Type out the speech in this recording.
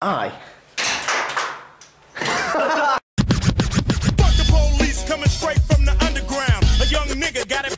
I. Fuck the police coming straight from the underground. A young nigga got it